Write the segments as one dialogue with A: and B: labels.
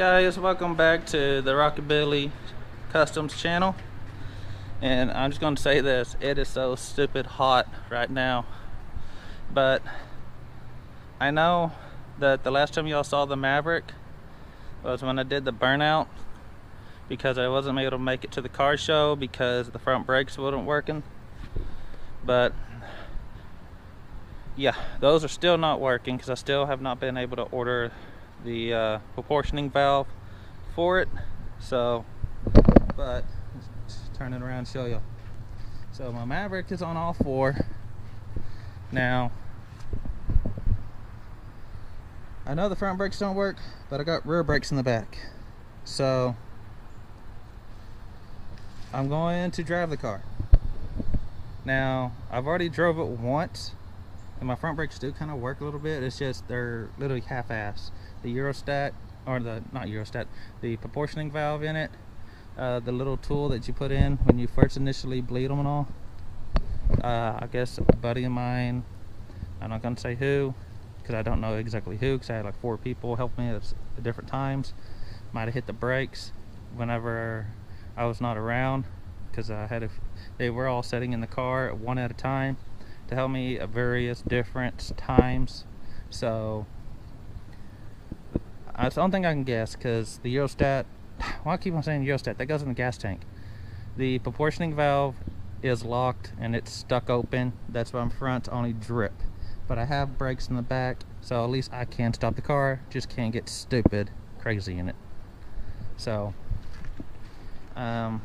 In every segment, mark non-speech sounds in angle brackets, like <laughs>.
A: guys welcome back to the rockabilly customs channel. And i'm just going to say this it is so stupid hot right now. But i know that the last time y'all saw the maverick was when i did the burnout because i wasn't able to make it to the car show because the front brakes weren't working. But yeah those are still not working because i still have not been able to order the uh, proportioning valve for it. So, but turn it around show you. So my Maverick is on all four. Now, I know the front brakes don't work, but I got rear brakes in the back. So, I'm going to drive the car. Now, I've already drove it once, and my front brakes do kind of work a little bit. It's just they're literally half-ass the Eurostat or the not Eurostat the proportioning valve in it uh, the little tool that you put in when you first initially bleed them and all. Uh, I guess a buddy of mine I'm not gonna say who because I don't know exactly who because I had like four people help me at different times might have hit the brakes whenever I was not around because I had a, they were all sitting in the car one at a time to help me at various different times. So I don't think I can guess because the Eurostat, <sighs> why I keep on saying Eurostat, that goes in the gas tank. The proportioning valve is locked and it's stuck open. That's why I'm front only drip. But I have brakes in the back, so at least I can stop the car, just can't get stupid crazy in it. So, um,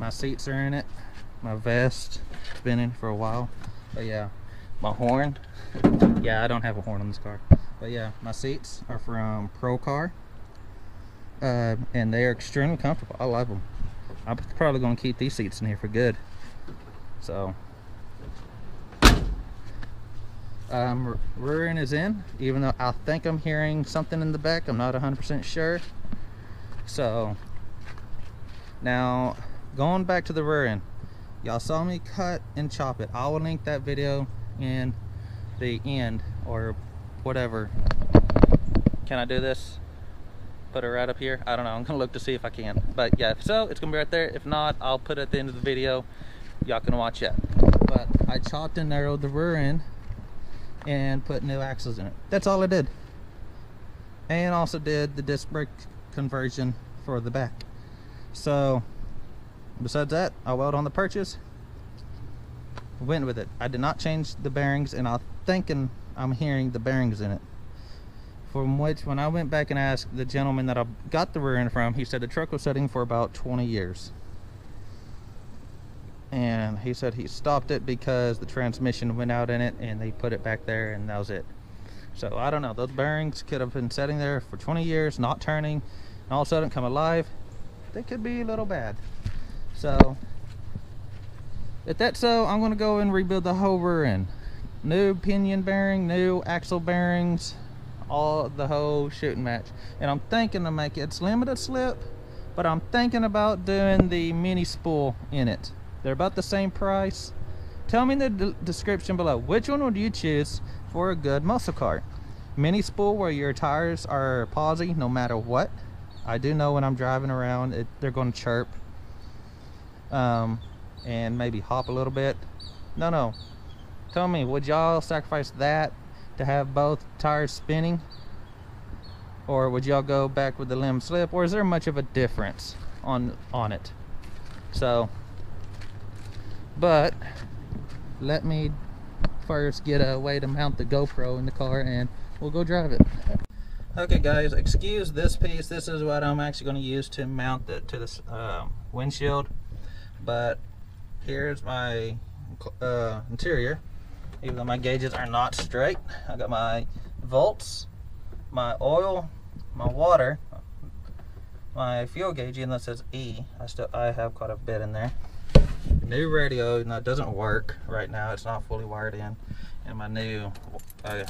A: my seats are in it, my vest, it's been in for a while. But yeah, my horn, yeah, I don't have a horn on this car. But yeah, my seats are from Procar. Uh, and they are extremely comfortable. I love them. I'm probably going to keep these seats in here for good. So, um, rear end is in, even though I think I'm hearing something in the back. I'm not 100% sure. So, now, going back to the rear end. Y'all saw me cut and chop it. I will link that video in the end or whatever. Can I do this? Put it right up here? I don't know. I'm gonna look to see if I can. But yeah, if so, it's gonna be right there. If not, I'll put it at the end of the video. Y'all can watch it. But I chopped and narrowed the rear end and put new axles in it. That's all I did. And also did the disc brake conversion for the back. So, besides that, I weld on the purchase. Went with it. I did not change the bearings and I'm thinking I'm hearing the bearings in it. From which, when I went back and asked the gentleman that I got the rear end from, he said the truck was sitting for about 20 years. And he said he stopped it because the transmission went out in it and they put it back there and that was it. So I don't know, those bearings could have been sitting there for 20 years, not turning, and all of a sudden come alive. They could be a little bad. So, if that's so, I'm going to go and rebuild the whole rear end new pinion bearing, new axle bearings, all the whole shooting match. And I'm thinking to make it, it's limited slip, but I'm thinking about doing the mini spool in it. They're about the same price. Tell me in the description below, which one would you choose for a good muscle car? Mini spool where your tires are posi no matter what. I do know when I'm driving around, it, they're going to chirp. Um, and maybe hop a little bit. No, no, Tell me, would y'all sacrifice that to have both tires spinning? Or would y'all go back with the limb slip? Or is there much of a difference on on it? So, but let me first get a way to mount the GoPro in the car and we'll go drive it. Okay guys, excuse this piece. This is what I'm actually going to use to mount it to this uh, windshield. But here's my uh, interior even though my gauges are not straight. I got my volts, my oil, my water, my fuel gauge, and that says E. I still I have quite a bit in there. New radio, no, it doesn't work right now. It's not fully wired in, and my new uh,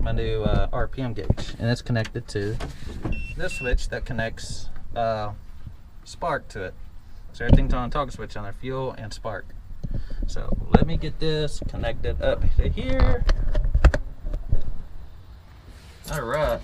A: my new uh, RPM gauge, and it's connected to this switch that connects uh, spark to it. So everything's on a toggle switch on there, fuel and spark. So let me get this connected up to here. All right.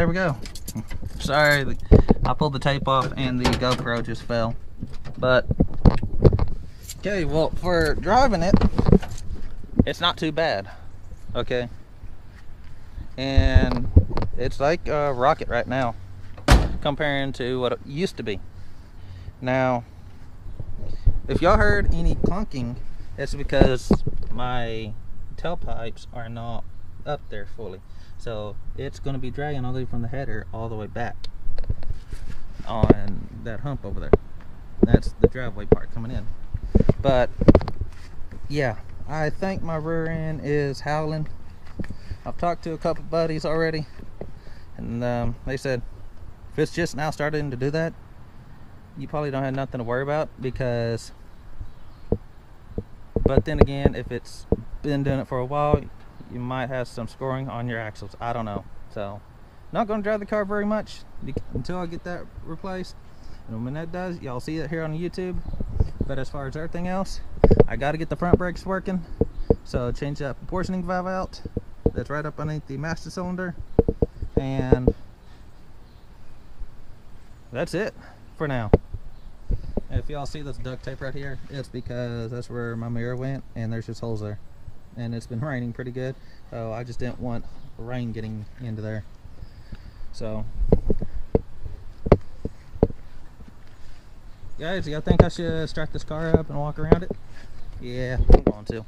A: There we go. <laughs> Sorry, I pulled the tape off and the GoPro just fell. But, okay, well, for driving it, it's not too bad. Okay. And it's like a rocket right now, comparing to what it used to be. Now, if y'all heard any clunking, it's because my tailpipes are not up there fully. So it's going to be dragging all the way from the header all the way back on that hump over there. That's the driveway part coming in. But yeah, I think my rear end is howling. I've talked to a couple buddies already, and um, they said if it's just now starting to do that, you probably don't have nothing to worry about because. But then again, if it's been doing it for a while, you might have some scoring on your axles. I don't know. So, not going to drive the car very much until I get that replaced. And when that does, y'all see it here on YouTube. But as far as everything else, I got to get the front brakes working. So change that proportioning valve out. that's right up underneath the master cylinder. And that's it for now. If y'all see this duct tape right here, it's because that's where my mirror went and there's just holes there. And it's been <laughs> raining pretty good, so I just didn't want rain getting into there. So, guys, y'all think I should start this car up and walk around it? Yeah, I'm going to.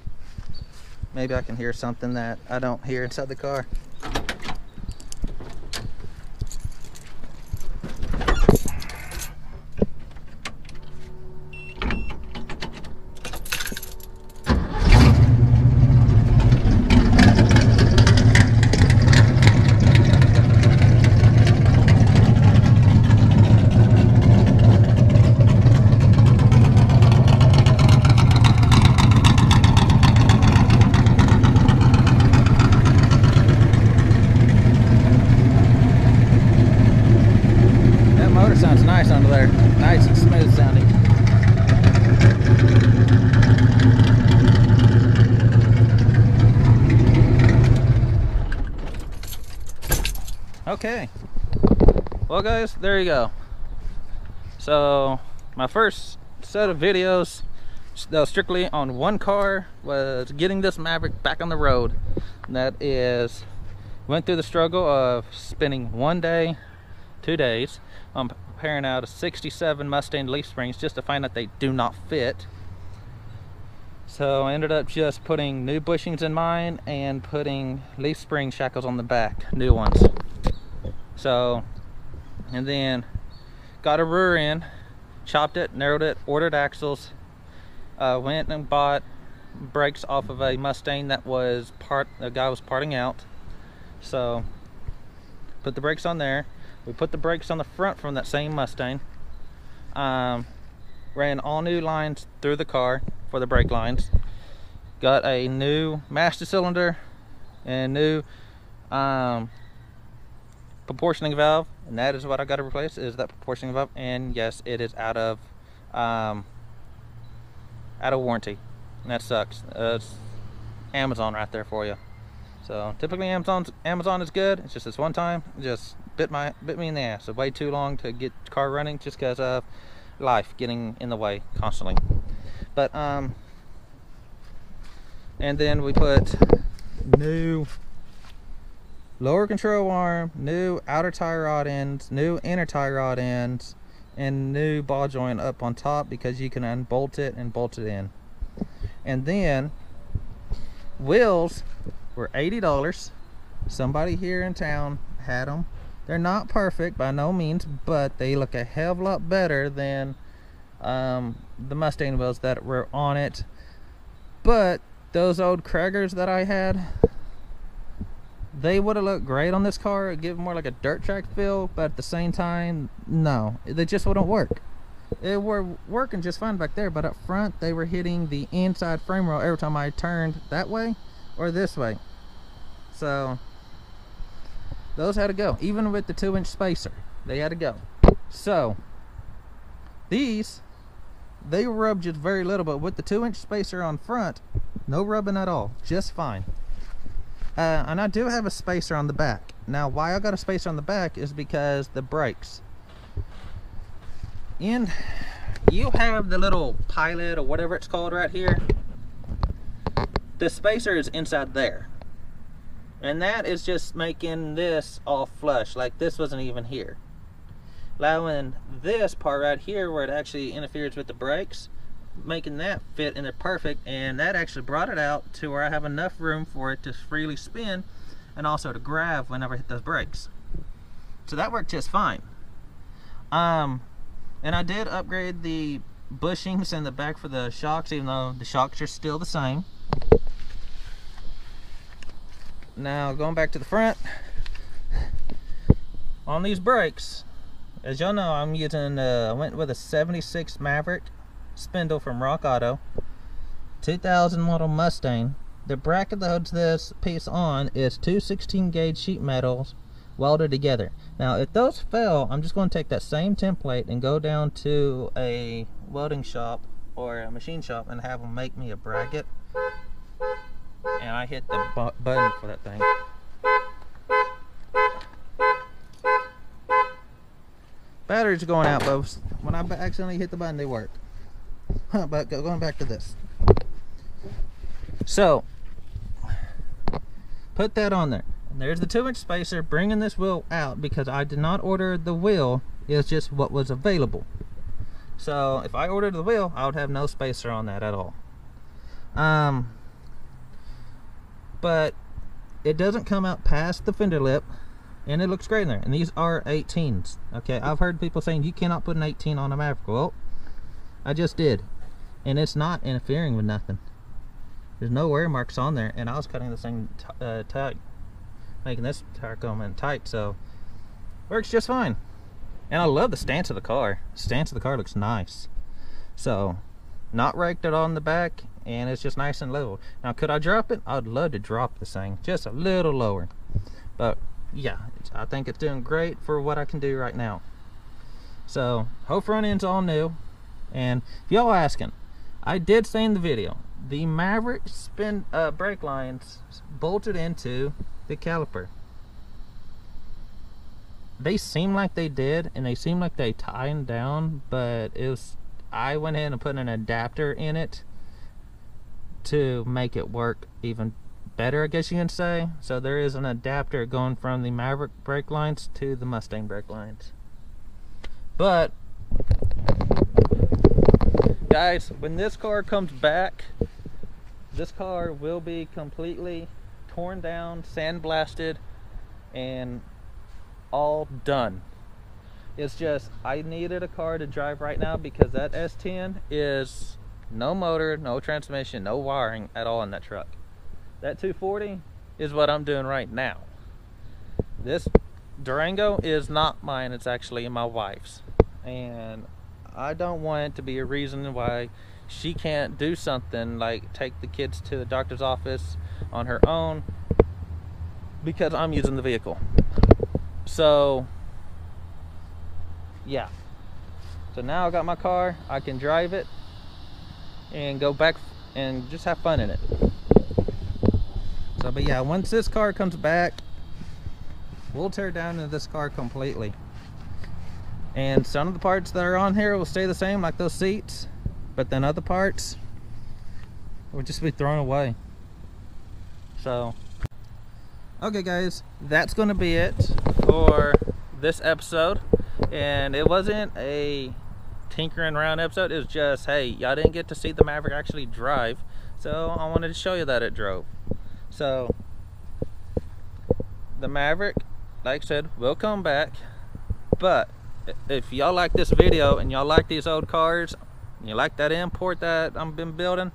A: Maybe I can hear something that I don't hear inside the car. That motor sounds nice under there. Nice and smooth sounding. Okay. Guys, there you go. So my first set of videos that strictly on one car was getting this Maverick back on the road. And that is went through the struggle of spending one day two days um, on preparing out a 67 Mustang leaf springs just to find out they do not fit. So I ended up just putting new bushings in mine and putting leaf spring shackles on the back, new ones. So, and then got a rear end, chopped it, narrowed it, ordered axles, uh, went and bought brakes off of a Mustang that was part, the guy was parting out. So, put the brakes on there. We put the brakes on the front from that same Mustang. Um, ran all new lines through the car for the brake lines. Got a new master cylinder and new um, proportioning valve, and that is what I got to replace. Is that proportioning valve? And yes, it is out of um, out of warranty. And that sucks. Uh, it's Amazon right there for you. So typically Amazon's Amazon is good. It's just this one time, just bit my bit me in the ass. It way too long to get car running just because of life getting in the way constantly. But um, and then we put new lower control arm, new outer tie rod ends, new inner tie rod ends, and new ball joint up on top because you can unbolt it and bolt it in. And then wheels were $80. Somebody here in town had them. They're not perfect by no means, but they look a hell of a lot better than um, the Mustang wheels that were on it. But those old Cragars that I had, they would have looked great on this car. Give more like a dirt track feel, but at the same time, no, they just wouldn't work. It were working just fine back there, but up front they were hitting the inside frame rail every time I turned that way or this way. So those had to go, even with the two inch spacer, they had to go. So these they rubbed just very little, but with the two inch spacer on front, no rubbing at all, just fine. Uh, and I do have a spacer on the back. Now, why I got a spacer on the back is because the brakes. And you have the little pilot or whatever it's called right here. The spacer is inside there. And that is just making this all flush, like this wasn't even here. Allowing this part right here where it actually interferes with the brakes, making that fit in there perfect, and that actually brought it out to where I have enough room for it to freely spin and also to grab whenever I hit those brakes. So that worked just fine. Um, and I did upgrade the bushings in the back for the shocks, even though the shocks are still the same. Now going back to the front, on these brakes, as y'all know, I'm using, uh, I went with a 76 Maverick spindle from Rock Auto, 2000 model Mustang. The bracket that holds this piece on is two 16 gauge sheet metals welded together. Now, if those fail, I'm just going to take that same template and go down to a welding shop or a machine shop and have them make me a bracket and I hit the bu button for that thing. Batteries are going out, folks. When I accidentally hit the button, they work. But going back to this. So, put that on there. And there's the two inch spacer bringing this wheel out because I did not order the wheel. It's just what was available. So if I ordered the wheel, I would have no spacer on that at all. Um, but it doesn't come out past the fender lip and it looks great in there. And these are 18s. Okay, I've heard people saying you cannot put an 18 on a Maverick. Well, I just did. And it's not interfering with nothing. There's no wear marks on there. And I was cutting this thing uh, tight. Making this tire come in tight. So, works just fine. And I love the stance of the car. Stance of the car looks nice. So, not raked it on the back. And it's just nice and level. Now, could I drop it? I'd love to drop this thing. Just a little lower. But, yeah. I think it's doing great for what I can do right now. So, whole front end's all new. And if y'all asking, I did say in the video, the Maverick spin uh, brake lines bolted into the caliper. They seem like they did, and they seem like they tightened down, but it was. I went in and put an adapter in it to make it work even better, I guess you can say. So there is an adapter going from the Maverick brake lines to the Mustang brake lines. But guys when this car comes back this car will be completely torn down sandblasted and all done. It's just I needed a car to drive right now because that S10 is no motor no transmission no wiring at all in that truck. That 240 is what I'm doing right now. This Durango is not mine it's actually my wife's. And I don't want it to be a reason why she can't do something like take the kids to the doctor's office on her own because I'm using the vehicle. So, yeah. So now I got my car, I can drive it and go back and just have fun in it. So, but yeah, once this car comes back, we'll tear down this car completely and some of the parts that are on here will stay the same like those seats. But then other parts will just be thrown away. So okay guys that's gonna be it for this episode. And it wasn't a tinkering around episode. It was just hey y'all didn't get to see the Maverick actually drive. So I wanted to show you that it drove. So the Maverick like I said will come back. But if y'all like this video and y'all like these old cars, you like that import that I've been building,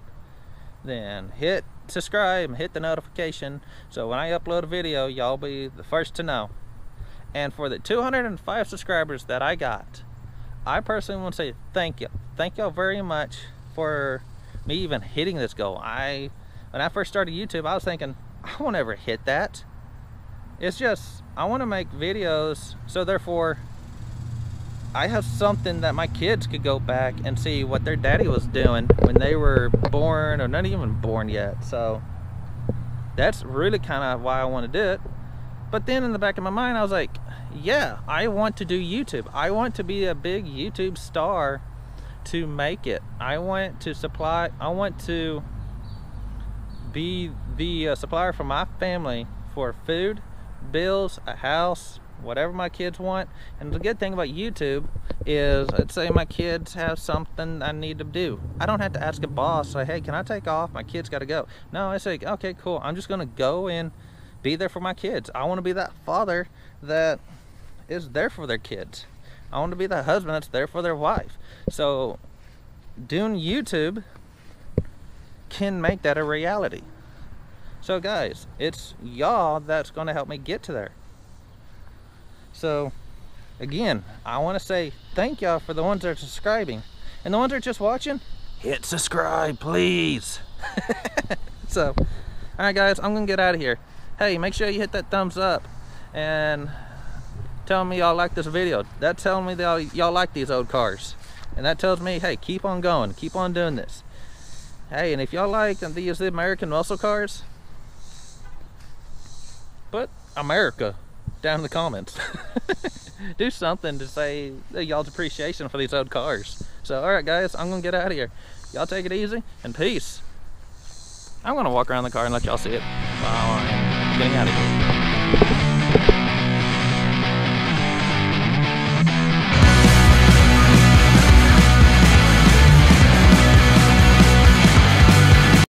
A: then hit subscribe and hit the notification so when I upload a video, y'all be the first to know. And for the 205 subscribers that I got, I personally want to say thank you. Thank y'all very much for me even hitting this goal. I when I first started YouTube, I was thinking, I won't ever hit that. It's just I want to make videos so therefore I have something that my kids could go back and see what their daddy was doing when they were born or not even born yet. So that's really kind of why I want to do it. But then in the back of my mind, I was like, yeah, I want to do YouTube. I want to be a big YouTube star to make it. I want to supply, I want to be the uh, supplier for my family for food, bills, a house, whatever my kids want. And the good thing about YouTube is, let's say my kids have something I need to do. I don't have to ask a boss, say, hey, can I take off? My kids got to go. No, I say, okay, cool. I'm just going to go and be there for my kids. I want to be that father that is there for their kids. I want to be that husband that's there for their wife. So doing YouTube can make that a reality. So guys, it's y'all that's going to help me get to there. So again, I want to say thank y'all for the ones that are subscribing. And the ones that are just watching, hit subscribe, please. <laughs> so, all right guys, I'm going to get out of here. Hey, make sure you hit that thumbs up and tell me y'all like this video. That tells me that y'all like these old cars. And that tells me, hey, keep on going, keep on doing this. Hey, and if y'all like these American muscle cars, But America, down in the comments. <laughs> Do something to say y'all's appreciation for these old cars. So, all right, guys, I'm gonna get out of here. Y'all take it easy and peace. I'm gonna walk around the car and let y'all see it I'm getting out of here.